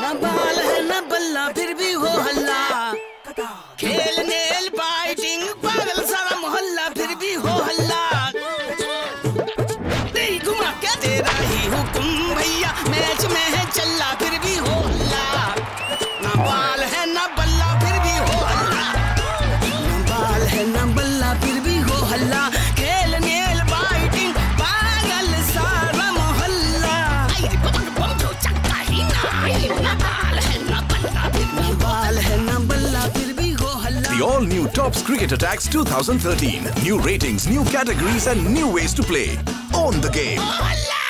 ना बाल है, ना बल्ला, फिर भी हो हल्ला। खेल नेल फाइटिंग पागल सारा मोहल्ला, फिर भी हो हल्ला। नहीं घुमा क्या तेरा ही हुकुम भैया? मैच में है चल्ला, फिर भी हो हल्ला। ना बाल है, ना बल्ला, फिर भी हो हल्ला। ना बाल है, ना बल्ला, फिर भी हो हल्ला। all-new Tops Cricket Attacks 2013. New ratings, new categories and new ways to play. Own the game. Oh,